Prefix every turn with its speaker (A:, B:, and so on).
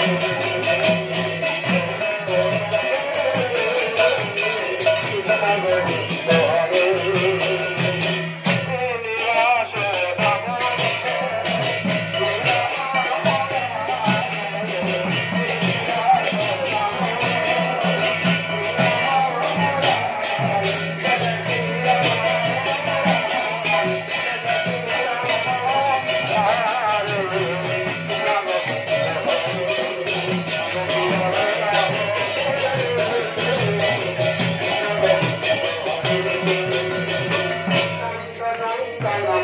A: Thank you. time